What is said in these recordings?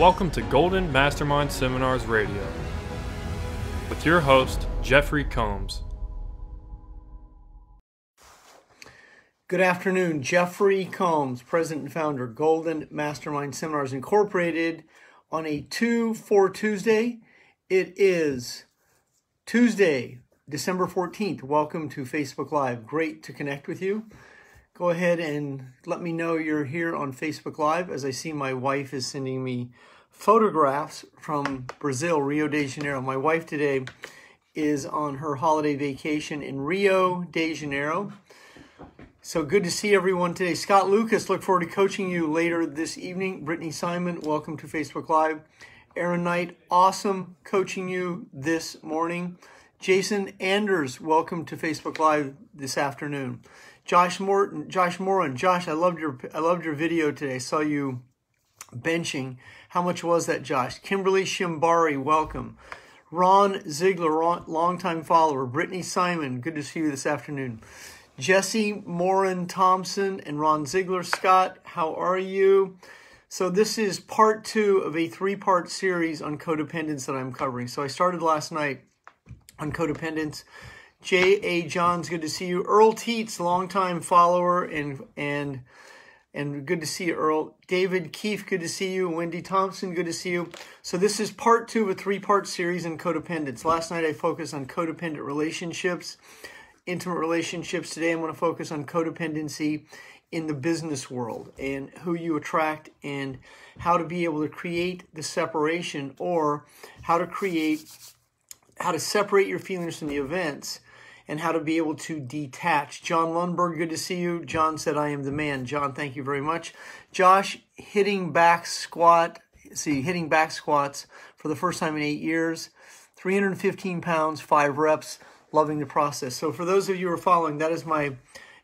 Welcome to Golden Mastermind Seminars Radio with your host, Jeffery Combs. Good afternoon. Jeffery Combs, President and Founder, Golden Mastermind Seminars Incorporated, on a 2 4 Tuesday. It is Tuesday, December 14th. Welcome to Facebook Live. Great to connect with you. Go ahead and let me know you're here on Facebook Live as I see my wife is sending me photographs from Brazil, Rio de Janeiro. My wife today is on her holiday vacation in Rio de Janeiro. So good to see everyone today. Scott Lucas, look forward to coaching you later this evening. Brittany Simon, welcome to Facebook Live. Aaron Knight, awesome coaching you this morning. Jason Anders, welcome to Facebook Live this afternoon. Josh Morton, Josh Moran, Josh, I loved your I loved your video today. I saw you benching. How much was that, Josh? Kimberly Shimbari, welcome. Ron Ziegler, longtime follower. Brittany Simon, good to see you this afternoon. Jesse Morin Thompson and Ron Ziegler. Scott, how are you? So this is part two of a three-part series on codependence that I'm covering. So I started last night on codependence. J.A. Johns, good to see you. Earl Teets, longtime follower and and and good to see you, Earl. David Keefe, good to see you. Wendy Thompson, good to see you. So this is part two of a three-part series on codependence. Last night I focused on codependent relationships, intimate relationships. Today I'm going to focus on codependency in the business world and who you attract and how to be able to create the separation or how to create how to separate your feelings from the events and how to be able to detach. John Lundberg, good to see you. John said, I am the man. John, thank you very much. Josh, hitting back squat, see, hitting back squats for the first time in eight years, 315 pounds, five reps, loving the process. So, for those of you who are following, that is my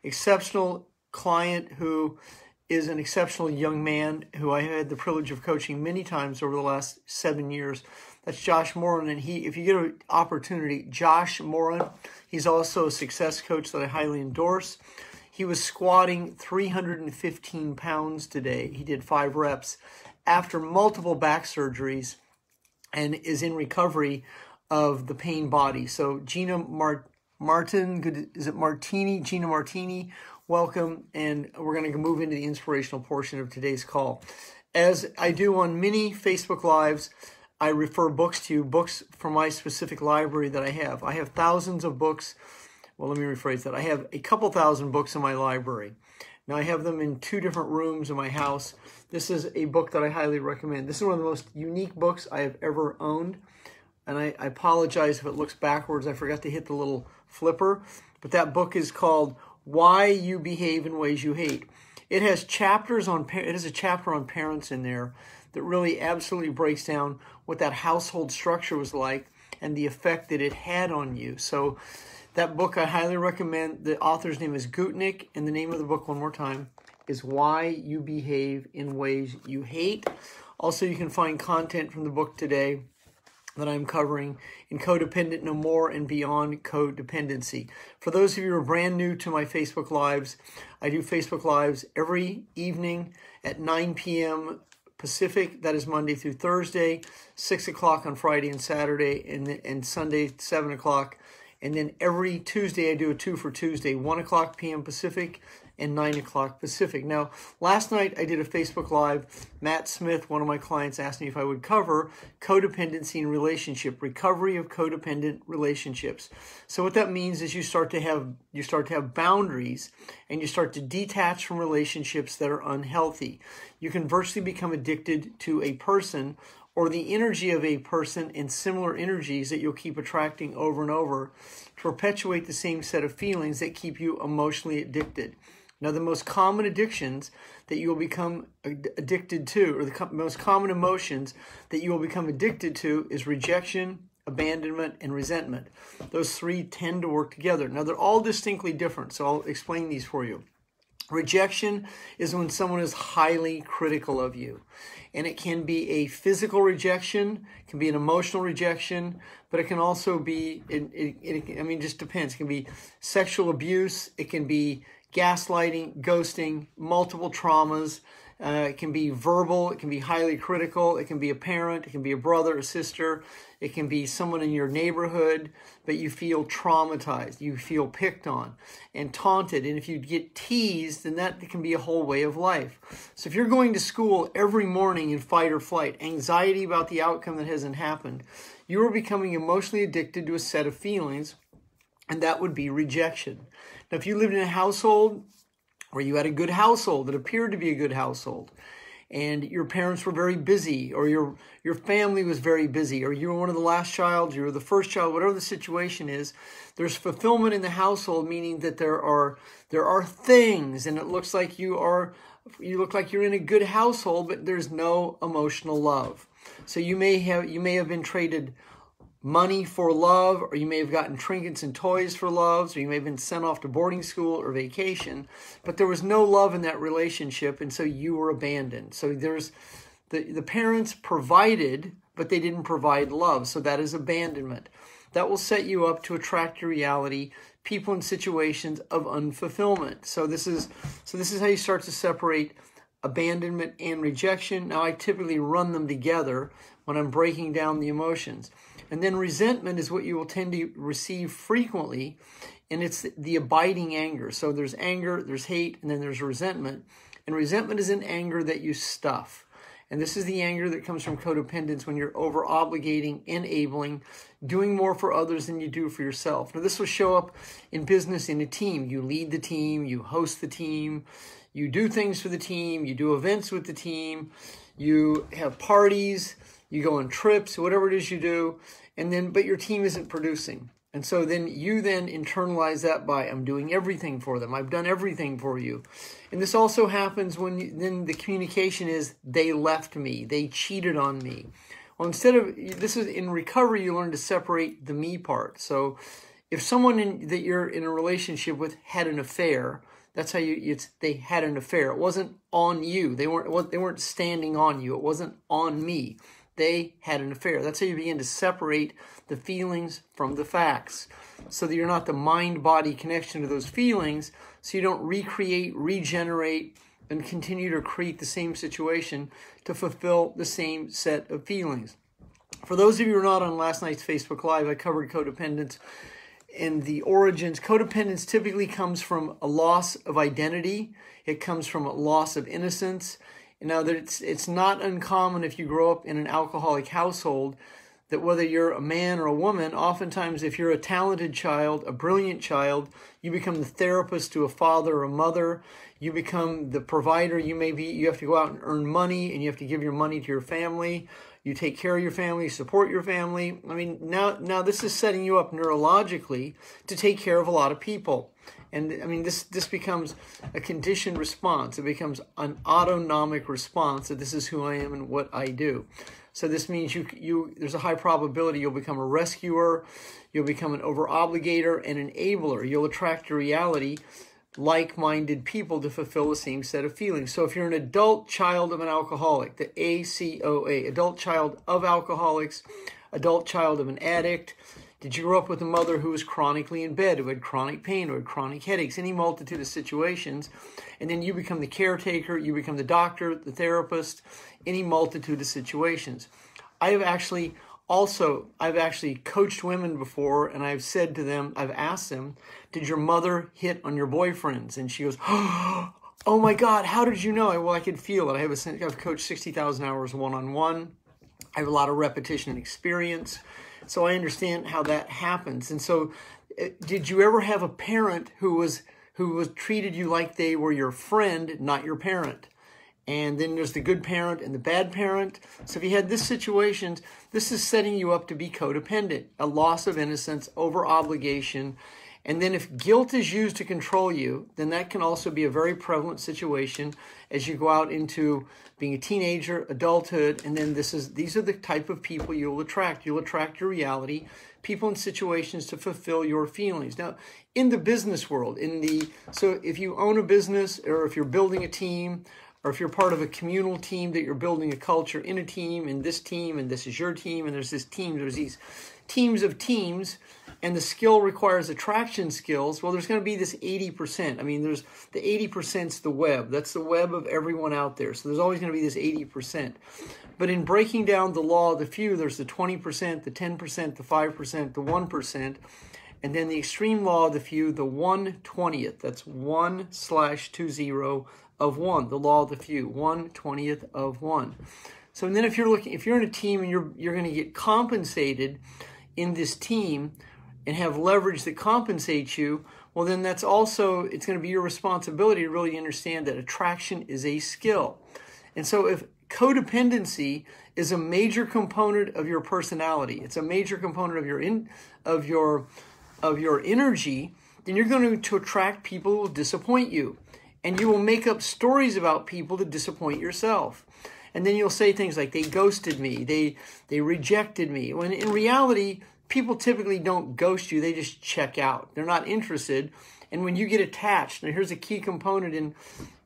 exceptional client who is an exceptional young man who I had the privilege of coaching many times over the last seven years. That's Josh Moran, and he, if you get an opportunity, Josh Moran, he's also a success coach that I highly endorse. He was squatting 315 pounds today. He did five reps after multiple back surgeries, and is in recovery of the pain body. So Gina Mart- Martin, good, is it Martini? Gina Martini, welcome, and we're going to move into the inspirational portion of today's call. As I do on many Facebook Lives, I refer books to you, books from my specific library that I have. I have thousands of books. Well, let me rephrase that. I have a couple thousand books in my library. Now, I have them in two different rooms in my house. This is a book that I highly recommend. This is one of the most unique books I have ever owned. And I, I apologize if it looks backwards. I forgot to hit the little flipper. But that book is called Why You Behave in Ways You Hate. It has chapters on, it has a chapter on parents in there that really absolutely breaks down what that household structure was like and the effect that it had on you. So, that book I highly recommend. The author's name is Gutnick, and the name of the book, one more time, is Why You Behave in Ways You Hate. Also, you can find content from the book today that I'm covering in Codependent No More and Beyond Codependency. For those of you who are brand new to my Facebook Lives, I do Facebook Lives every evening at 9 p.m. Pacific. That is Monday through Thursday, 6 o'clock on Friday and Saturday, and, and Sunday, 7 o'clock. And then every Tuesday, I do a two for Tuesday, 1 o'clock p.m. Pacific and 9 o'clock Pacific. Now, last night I did a Facebook Live. Matt Smith, one of my clients, asked me if I would cover codependency and relationship, recovery of codependent relationships. So what that means is you start to have you start to have boundaries and you start to detach from relationships that are unhealthy. You can virtually become addicted to a person or the energy of a person and similar energies that you'll keep attracting over and over to perpetuate the same set of feelings that keep you emotionally addicted. Now, the most common addictions that you will become addicted to, or the most common emotions that you will become addicted to, is rejection, abandonment, and resentment. Those three tend to work together. Now, they're all distinctly different, so I'll explain these for you. Rejection is when someone is highly critical of you. And it can be a physical rejection, can be an emotional rejection, but it can also be, it, it, it, I mean, just depends. It can be sexual abuse, it can be gaslighting, ghosting, multiple traumas. Uh, it can be verbal, it can be highly critical, it can be a parent, it can be a brother, a sister, it can be someone in your neighborhood, but you feel traumatized, you feel picked on and taunted. And if you get teased, then that can be a whole way of life. So if you're going to school every morning in fight or flight, anxiety about the outcome that hasn't happened, you are becoming emotionally addicted to a set of feelings, and that would be rejection. Now, if you lived in a household or you had a good household that appeared to be a good household and your parents were very busy or your your family was very busy or you were one of the last child you were the first child whatever the situation is there's fulfillment in the household meaning that there are there are things and it looks like you are you look like you're in a good household but there's no emotional love. So you may have you may have been traded money for love, or you may have gotten trinkets and toys for loves, or you may have been sent off to boarding school or vacation, but there was no love in that relationship, and so you were abandoned. So there's the, the parents provided, but they didn't provide love, so that is abandonment. That will set you up to attract your reality people in situations of unfulfillment. So this is so this is how you start to separate abandonment and rejection. Now I typically run them together when I'm breaking down the emotions. And then resentment is what you will tend to receive frequently, and it's the abiding anger. So there's anger, there's hate, and then there's resentment. And resentment is an anger that you stuff. And this is the anger that comes from codependence when you're over obligating, enabling, doing more for others than you do for yourself. Now, this will show up in business in a team. You lead the team, you host the team, you do things for the team, you do events with the team, you have parties, you go on trips, whatever it is you do, and then but your team isn't producing. And so then you then internalize that by I'm doing everything for them. I've done everything for you. And this also happens when you, then the communication is they left me. They cheated on me. Well, instead of this is in recovery you learn to separate the me part. So if someone in, that you're in a relationship with had an affair, that's how you it's they had an affair. It wasn't on you. They weren't they weren't standing on you. It wasn't on me they had an affair. That's how you begin to separate the feelings from the facts so that you're not the mind body connection to those feelings, so you don't recreate, regenerate, and continue to create the same situation to fulfill the same set of feelings. For those of you who are not on last night's Facebook Live, I covered codependence and the origins. Codependence typically comes from a loss of identity, it comes from a loss of innocence that it's, it's not uncommon if you grow up in an alcoholic household that whether you're a man or a woman, oftentimes if you're a talented child, a brilliant child, you become the therapist to a father or a mother. You become the provider. You may be, you have to go out and earn money and you have to give your money to your family. You take care of your family, support your family. I mean, now, now this is setting you up neurologically to take care of a lot of people. And I mean, this, this becomes a conditioned response. It becomes an autonomic response that this is who I am and what I do. So this means you, you there's a high probability you'll become a rescuer, you'll become an over-obligator and enabler. You'll attract to reality like-minded people to fulfill the same set of feelings. So if you're an adult child of an alcoholic, the ACOA, adult child of alcoholics, adult child of an addict, did you grow up with a mother who was chronically in bed, who had chronic pain, who had chronic headaches, any multitude of situations? And then you become the caretaker, you become the doctor, the therapist, any multitude of situations. I have actually also, I've actually coached women before, and I've said to them, I've asked them, Did your mother hit on your boyfriends? And she goes, Oh my God, how did you know? Well, I could feel it. I have a, I've coached 60,000 hours one on one. I have a lot of repetition and experience. So I understand how that happens. And so, uh, did you ever have a parent who was who was treated you like they were your friend, not your parent? And then there's the good parent and the bad parent. So if you had this situation, this is setting you up to be codependent, a loss of innocence, over obligation. And then if guilt is used to control you, then that can also be a very prevalent situation as you go out into being a teenager, adulthood, and then this is these are the type of people you'll attract. You'll attract your reality, people in situations to fulfill your feelings. Now, in the business world, in the so if you own a business or if you're building a team or if you're part of a communal team that you're building a culture in a team, and this team, and this is your team, and there's this team, there's these teams of teams, and the skill requires attraction skills, well, there's going to be this 80%. I mean, there's the 80% is the web. That's the web of everyone out there. So there's always going to be this 80%. But in breaking down the law of the few, there's the 20%, the 10%, the 5%, the 1%, and then the extreme law of the few, the 120th. That's 1 slash 20 of 1, the law of the few, 1 20th of 1. So then if you're looking if you're in a team and you're you're going to get compensated in this team and have leverage that compensates you, well then that's also it's going to be your responsibility to really understand that attraction is a skill. And so if codependency is a major component of your personality, it's a major component of your in of your of your energy, then you're going to attract people who will disappoint you and you will make up stories about people to disappoint yourself. And then you'll say things like they ghosted me, they they rejected me. When in reality, people typically don't ghost you, they just check out. They're not interested. And when you get attached, now here's a key component in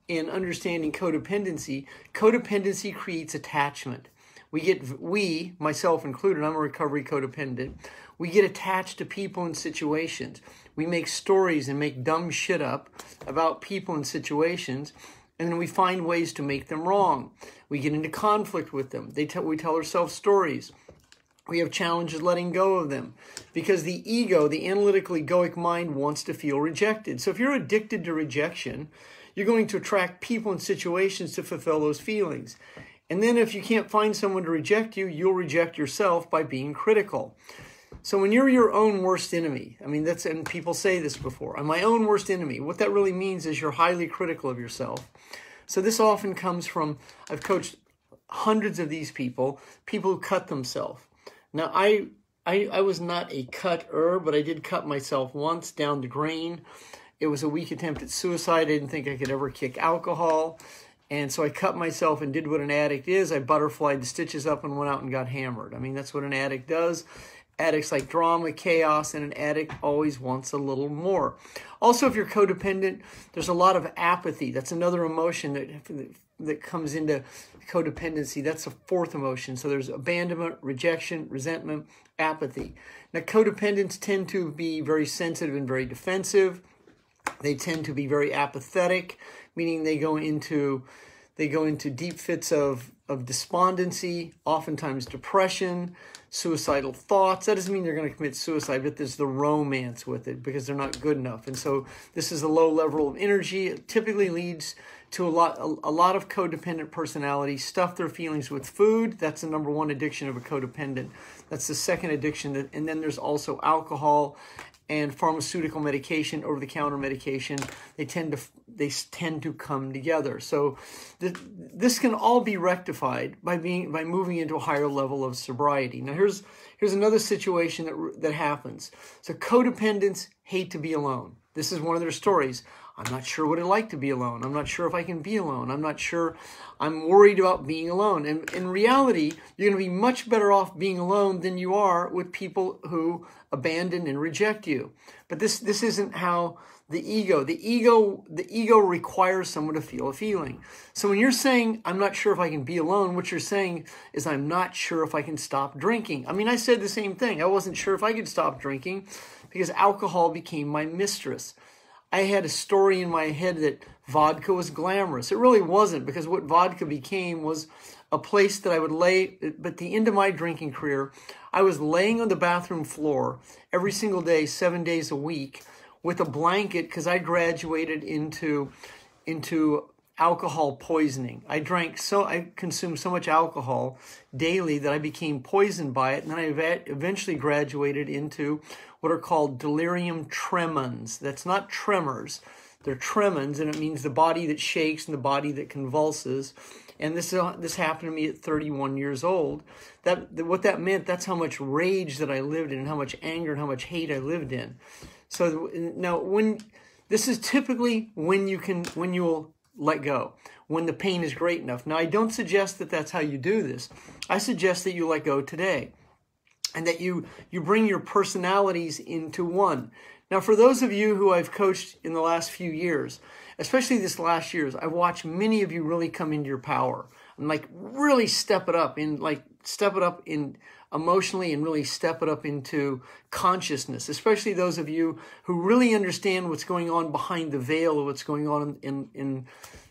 in understanding codependency. Codependency creates attachment. We get we, myself included, I'm a recovery codependent. We get attached to people and situations. We make stories and make dumb shit up about people and situations, and then we find ways to make them wrong. We get into conflict with them. They tell, we tell ourselves stories. We have challenges letting go of them because the ego, the analytical egoic mind, wants to feel rejected. So if you're addicted to rejection, you're going to attract people and situations to fulfill those feelings. And then if you can't find someone to reject you, you'll reject yourself by being critical. So when you're your own worst enemy, I mean that's and people say this before, I'm my own worst enemy. What that really means is you're highly critical of yourself. So this often comes from I've coached hundreds of these people, people who cut themselves. Now I I, I was not a cutter, but I did cut myself once down the grain. It was a weak attempt at suicide. I didn't think I could ever kick alcohol. And so I cut myself and did what an addict is. I butterflied the stitches up and went out and got hammered. I mean, that's what an addict does. Addicts like drama, chaos, and an addict always wants a little more. Also, if you're codependent, there's a lot of apathy. That's another emotion that that comes into codependency. That's a fourth emotion. So there's abandonment, rejection, resentment, apathy. Now, codependents tend to be very sensitive and very defensive. They tend to be very apathetic, meaning they go into they go into deep fits of, of despondency, oftentimes depression, suicidal thoughts. That doesn't mean they're going to commit suicide, but there's the romance with it because they're not good enough. And so this is a low level of energy. It typically leads to a lot a, lot of codependent personalities stuff their feelings with food. That's the number one addiction of a codependent. That's the second addiction. That, and then there's also alcohol and pharmaceutical medication, over the counter medication, they tend to they tend to come together. So th- this can all be rectified by being by moving into a higher level of sobriety. Now here's here's another situation that that happens. So codependents hate to be alone. This is one of their stories. I'm not sure what it's like to be alone. I'm not sure if I can be alone. I'm not sure. I'm worried about being alone. And in reality, you're going to be much better off being alone than you are with people who abandon and reject you. But this this isn't how the ego the ego the ego requires someone to feel a feeling so when you're saying i'm not sure if i can be alone what you're saying is i'm not sure if i can stop drinking i mean i said the same thing i wasn't sure if i could stop drinking because alcohol became my mistress I had a story in my head that vodka was glamorous. It really wasn't because what vodka became was a place that I would lay. But the end of my drinking career, I was laying on the bathroom floor every single day, seven days a week, with a blanket because I graduated into into alcohol poisoning. I drank so I consumed so much alcohol daily that I became poisoned by it, and then I eventually graduated into what are called delirium tremens. That's not tremors. They're tremens, and it means the body that shakes and the body that convulses. And this uh, this happened to me at 31 years old. That what that meant. That's how much rage that I lived in, and how much anger and how much hate I lived in. So now, when this is typically when you can when you will let go when the pain is great enough. Now, I don't suggest that that's how you do this. I suggest that you let go today and that you you bring your personalities into one. Now, for those of you who I've coached in the last few years, especially this last year, I've watched many of you really come into your power and like really step it up in like step it up in emotionally and really step it up into consciousness, especially those of you who really understand what's going on behind the veil of what's going on in, in,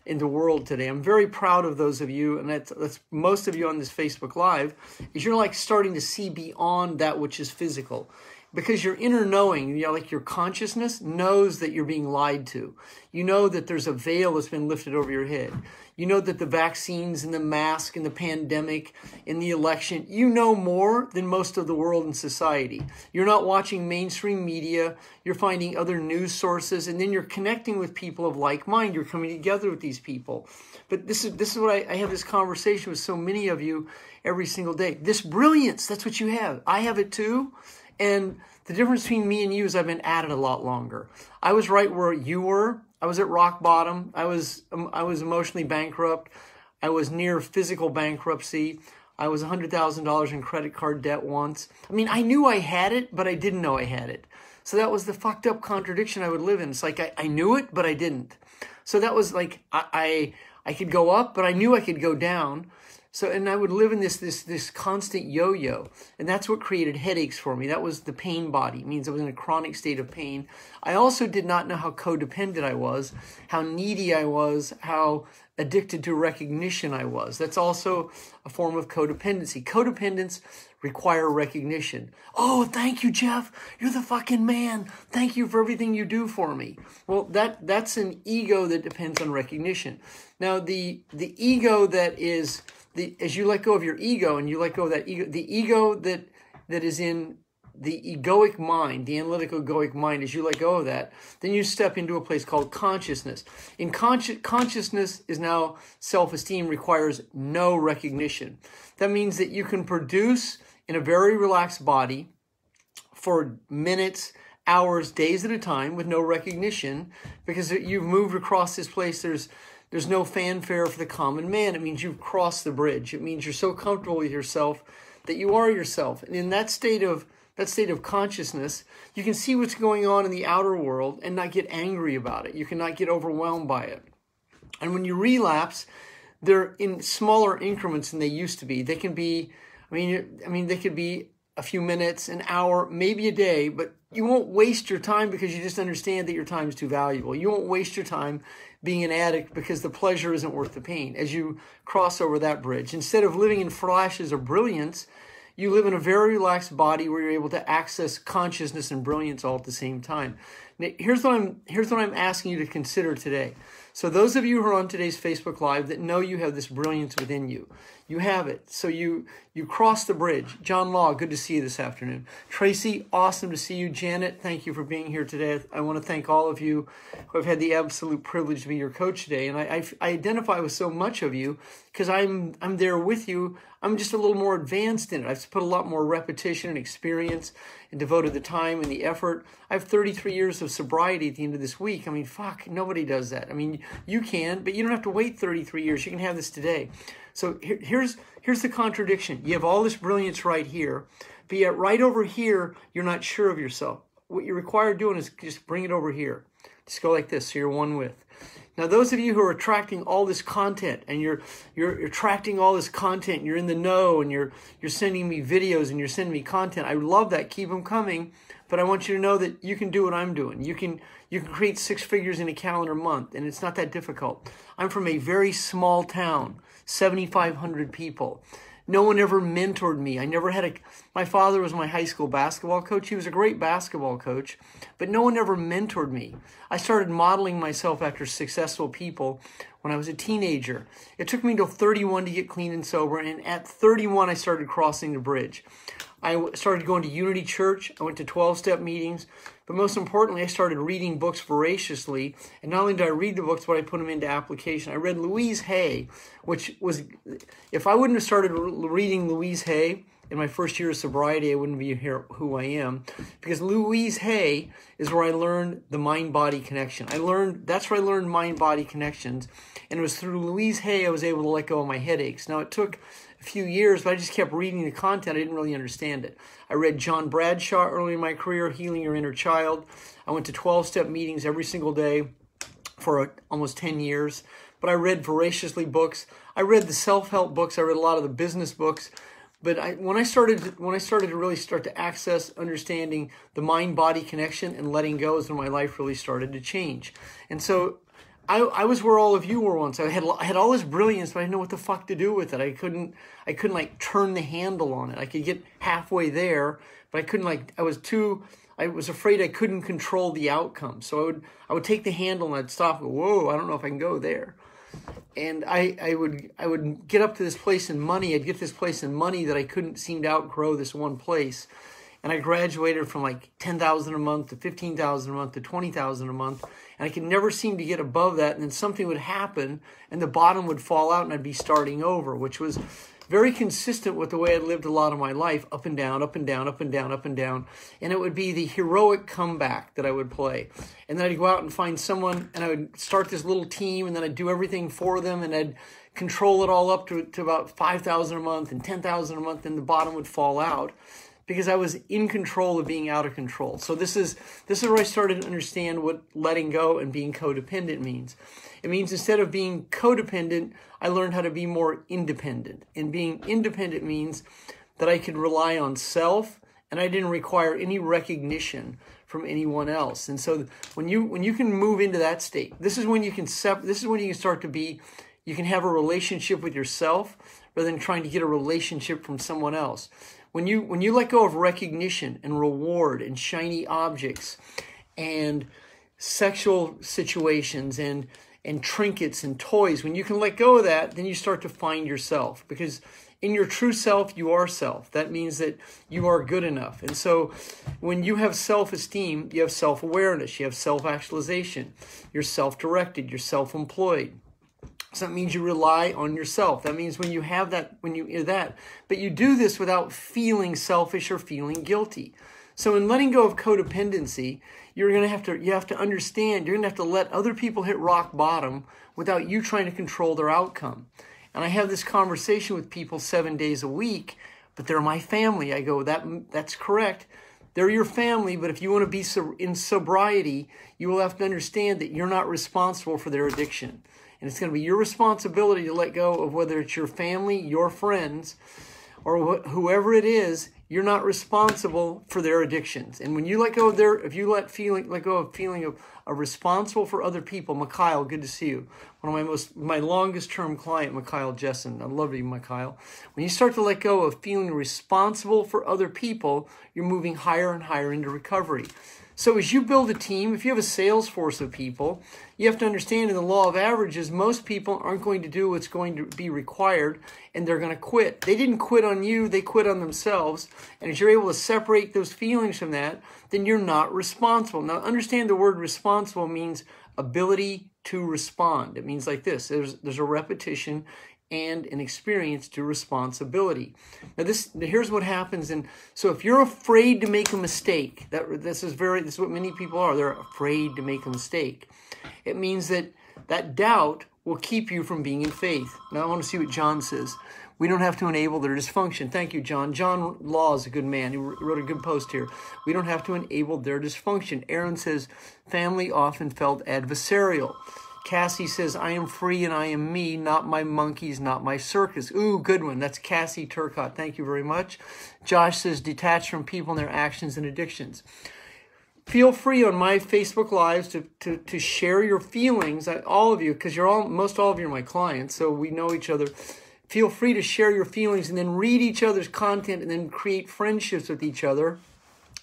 in the world today. I'm very proud of those of you, and that's, that's most of you on this Facebook Live, is you're like starting to see beyond that which is physical because your inner knowing, you know, like your consciousness knows that you're being lied to. You know that there's a veil that's been lifted over your head. You know that the vaccines and the mask and the pandemic and the election, you know more than most of the world and society. You're not watching mainstream media, you're finding other news sources, and then you're connecting with people of like mind. You're coming together with these people. But this is this is what I, I have this conversation with so many of you every single day. This brilliance, that's what you have. I have it too. And the difference between me and you is I've been at it a lot longer. I was right where you were. I was at rock bottom. I was um, I was emotionally bankrupt. I was near physical bankruptcy. I was $100,000 in credit card debt once. I mean, I knew I had it, but I didn't know I had it. So that was the fucked up contradiction I would live in. It's like I, I knew it, but I didn't. So that was like I, I I could go up, but I knew I could go down. So, and I would live in this this this constant yo-yo, and that's what created headaches for me. That was the pain body. It means I was in a chronic state of pain. I also did not know how codependent I was, how needy I was, how addicted to recognition I was. That's also a form of codependency. Codependence require recognition. Oh, thank you, Jeff. You're the fucking man. Thank you for everything you do for me. Well, that that's an ego that depends on recognition. Now, the the ego that is the as you let go of your ego and you let go of that ego, the ego that that is in the egoic mind, the analytical egoic mind, as you let go of that, then you step into a place called consciousness. In consci- consciousness is now self-esteem requires no recognition. That means that you can produce in a very relaxed body for minutes, hours, days at a time with no recognition because you've moved across this place. There's there's no fanfare for the common man. It means you've crossed the bridge. It means you're so comfortable with yourself that you are yourself. And in that state of that state of consciousness, you can see what's going on in the outer world and not get angry about it. You cannot get overwhelmed by it. And when you relapse, they're in smaller increments than they used to be. They can be, I mean, I mean, they could be a few minutes, an hour, maybe a day, but you won't waste your time because you just understand that your time is too valuable. You won't waste your time being an addict because the pleasure isn't worth the pain as you cross over that bridge. Instead of living in flashes of brilliance, you live in a very relaxed body where you're able to access consciousness and brilliance all at the same time. Now, here's what I'm here's what I'm asking you to consider today. So those of you who are on today's Facebook Live that know you have this brilliance within you, you have it. So you you cross the bridge. John Law, good to see you this afternoon. Tracy, awesome to see you. Janet, thank you for being here today. I want to thank all of you who have had the absolute privilege to be your coach today. And I, I, I identify with so much of you because I'm I'm there with you. I'm just a little more advanced in it. I've put a lot more repetition and experience and devoted the time and the effort. I have 33 years of sobriety at the end of this week. I mean, fuck, nobody does that. I mean, you can, but you don't have to wait 33 years. You can have this today. So here, here's here's the contradiction. You have all this brilliance right here, but yet right over here, you're not sure of yourself. What you're required doing is just bring it over here. Just go like this, so you're one with. Now, those of you who are attracting all this content and you're, you're, you're attracting all this content, you're in the know and you're, you're sending me videos and you're sending me content. I love that. Keep them coming. But I want you to know that you can do what I'm doing. You can, you can create six figures in a calendar month and it's not that difficult. I'm from a very small town, 7,500 people. No one ever mentored me. I never had a. My father was my high school basketball coach. He was a great basketball coach, but no one ever mentored me. I started modeling myself after successful people when I was a teenager. It took me until 31 to get clean and sober, and at 31, I started crossing the bridge. I started going to Unity Church. I went to 12 step meetings. But most importantly, I started reading books voraciously. And not only did I read the books, but I put them into application. I read Louise Hay, which was, if I wouldn't have started reading Louise Hay in my first year of sobriety, I wouldn't be here who I am. Because Louise Hay is where I learned the mind body connection. I learned, that's where I learned mind body connections. And it was through Louise Hay I was able to let go of my headaches. Now, it took a few years, but I just kept reading the content. I didn't really understand it. I read John Bradshaw early in my career, Healing Your Inner Child. I went to 12 step meetings every single day. for almost 10 years. But I read voraciously books. I read the self-help books. I read a lot of the business books. But I, when I started when I started to really start to access understanding the mind body connection and letting go is when my life really started to change. And so I, I was where all of you were once. I had I had all this brilliance, but I didn't know what the fuck to do with it. I couldn't I couldn't like turn the handle on it. I could get halfway there, but I couldn't like I was too I was afraid I couldn't control the outcome. So I would I would take the handle and I'd stop and go, whoa, I don't know if I can go there and I, I would I would get up to this place in money. I'd get this place in money that I couldn't seem to outgrow this one place. And I graduated from like ten thousand a month to fifteen thousand a month to twenty thousand a month, and I could never seem to get above that. And then something would happen, and the bottom would fall out, and I'd be starting over, which was very consistent with the way I'd lived a lot of my life, up and down, up and down, up and down, up and down. And it would be the heroic comeback that I would play. And then I'd go out and find someone, and I would start this little team, and then I'd do everything for them, and I'd control it all up to, to about 5000 a month and 10000 a month, and the bottom would fall out because I was in control of being out of control. So this is this is where I started to understand what letting go and being codependent means. It means instead of being codependent, I learned how to be more independent. And being independent means that I could rely on self and I didn't require any recognition from anyone else. And so when you when you can move into that state, this is when you can sep- this is when you can start to be you can have a relationship with yourself rather than trying to get a relationship from someone else. When you when you let go of recognition and reward and shiny objects and sexual situations and and trinkets and toys, when you can let go of that, then you start to find yourself because in your true self, you are self. That means that you are good enough. And so when you have self esteem, you have self awareness, you have self actualization, you're self directed, you're self employed. So that means you rely on yourself. That means when you have that, when you hear that, but you do this without feeling selfish or feeling guilty. So in letting go of codependency, you're going to have to you have to understand you're going to have to let other people hit rock bottom without you trying to control their outcome. And I have this conversation with people 7 days a week, but they're my family. I go that that's correct. They're your family, but if you want to be in sobriety, you will have to understand that you're not responsible for their addiction. And it's going to be your responsibility to let go of whether it's your family, your friends, or wh- whoever it is you're not responsible for their addictions. And when you let go of their, if you let feeling, let go of feeling of, of responsible for other people, Mikhail, good to see you. One of my most, my longest term client, Mikhail Jessen. I love you, Mikhail. When you start to let go of feeling responsible for other people, you're moving higher and higher into recovery. So as you build a team, if you have a sales force of people, you have to understand in the law of averages, most people aren't going to do what's going to be required and they're going to quit. They didn't quit on you, they quit on themselves. And as you're able to separate those feelings from that, then you're not responsible. Now understand the word responsible means ability to respond. It means like this. There's there's a repetition and an experience to responsibility. Now this here's what happens and so if you're afraid to make a mistake, that this is very this is what many people are. They're afraid to make a mistake. It means that that doubt will keep you from being in faith. Now I want to see what John says. We don't have to enable their dysfunction. Thank you, John. John Law is a good man. He wrote a good post here. We don't have to enable their dysfunction. Aaron says, family often felt adversarial. Cassie says, I am free and I am me, not my monkeys, not my circus. Ooh, good one. That's Cassie Turcott. Thank you very much. Josh says, detached from people and their actions and addictions. Feel free on my Facebook Lives to, to, to share your feelings, uh, all of you, because you're all, most all of you are my clients, so we know each other. Feel free to share your feelings and then read each other's content and then create friendships with each other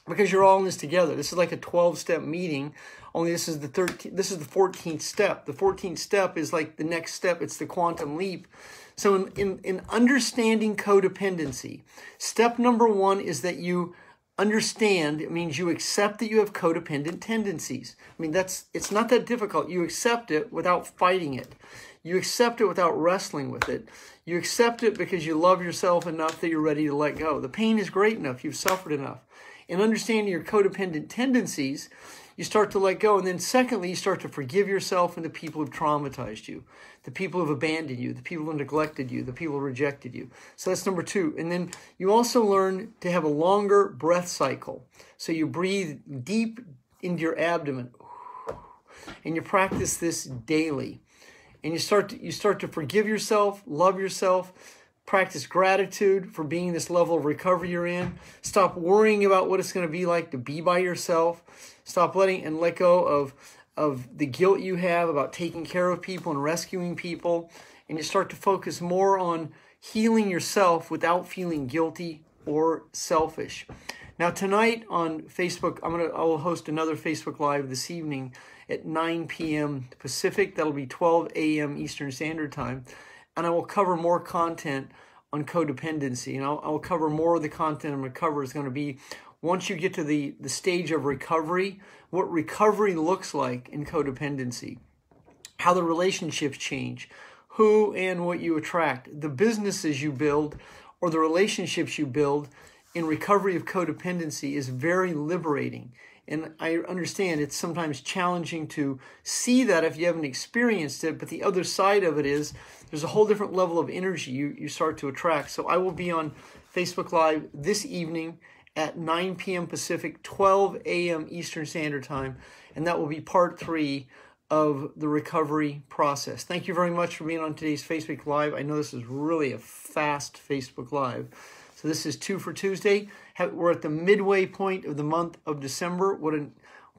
because you're all in this together. This is like a 12 step meeting only this is the 13th, this is the 14th step. The 14th step is like the next step. It's the quantum leap. So in, in, in understanding codependency, step number one is that you understand it means you accept that you have codependent tendencies. I mean that's it's not that difficult. You accept it without fighting it. You accept it without wrestling with it. You accept it because you love yourself enough that you're ready to let go. The pain is great enough. You've suffered enough. In understanding your codependent tendencies you start to let go. And then, secondly, you start to forgive yourself and the people who've traumatized you, the people who've abandoned you, the people who neglected you, the people who rejected you. So that's number two. And then you also learn to have a longer breath cycle. So you breathe deep into your abdomen. and you practice this daily. And you start to, you start to forgive yourself, love yourself, practice gratitude for being this level of recovery you're in. Stop worrying about what it's going to be like to be by yourself. Stop letting and let go of of the guilt you have about taking care of people and rescuing people and you start to focus more on healing yourself without feeling guilty or selfish. Now tonight on Facebook, I'm gonna I will host another Facebook Live this evening at 9 p.m. Pacific. That'll be 12 a.m. Eastern Standard Time, and I will cover more content on codependency, and I'll, I'll cover more of the content I'm gonna cover is going to be once you get to the the stage of recovery, what recovery looks like in codependency, how the relationships change, who and what you attract, the businesses you build, or the relationships you build in recovery of codependency is very liberating. And I understand it's sometimes challenging to see that if you haven't experienced it, but the other side of it is there's a whole different level of energy you, you start to attract. So I will be on Facebook Live this evening at 9 p.m. Pacific, 12 a.m. Eastern Standard Time, and that will be part three of the recovery process. Thank you very much for being on today's Facebook Live. I know this is really a fast Facebook Live. So this is two for Tuesday. We're at the midway point of the month of December. What a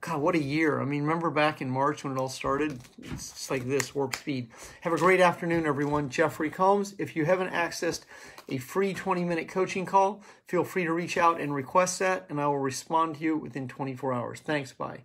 God, what a year. I mean, remember back in March when it all started? It's like this, warp speed. Have a great afternoon, everyone. Jeffery Combs. If you haven't accessed a free 20 minute coaching call, feel free to reach out and request that, and I will respond to you within 24 hours. Thanks. Bye.